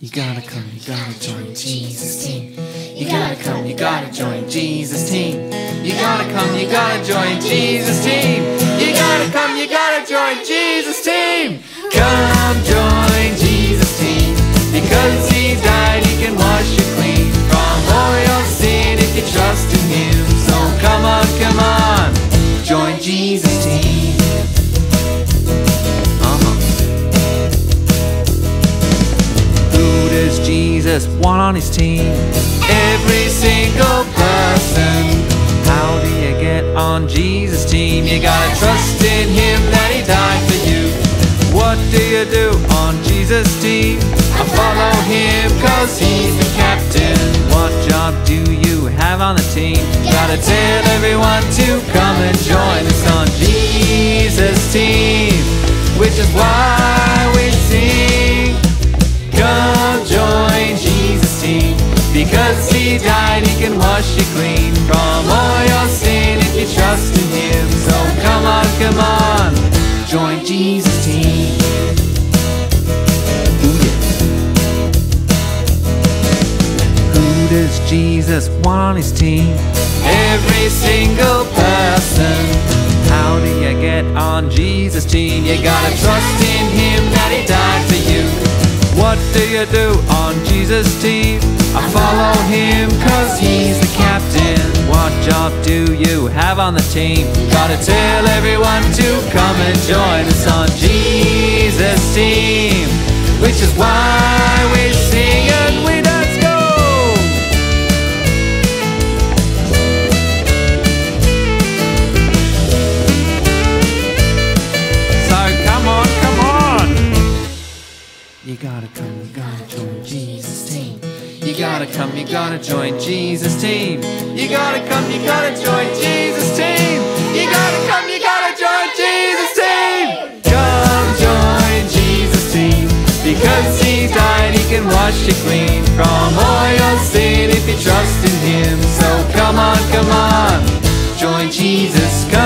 You gotta come, you gotta join Jesus team. You gotta come, you gotta join Jesus team. You gotta come, you gotta join Jesus team. You gotta come, you gotta join Jesus team. Come join Jesus want on his team? Every single person. How do you get on Jesus' team? You gotta trust in him that he died for you. What do you do on Jesus' team? I follow him cause he's the captain. What job do you have on the team? Gotta tell everyone to come and join us on Because he died, he can wash you clean from all your sin if you trust in him. So come on, come on, join Jesus' team. Ooh, yeah. Who does Jesus want on his team? Every single person. How do you get on Jesus' team? You gotta trust in him What do you do on Jesus' team? I follow him cause he's the captain. What job do you have on the team? Gotta tell everyone to come and join us on Jesus' team. Which is why You gotta come, you gotta join Jesus' team. You gotta come, you gotta join Jesus' team. You gotta come, you gotta join Jesus' team. You gotta come, you gotta join Jesus' team. Come join Jesus' team. Because he died, he can wash you clean from all your sin if you trust in him. So come on, come on. Join Jesus, come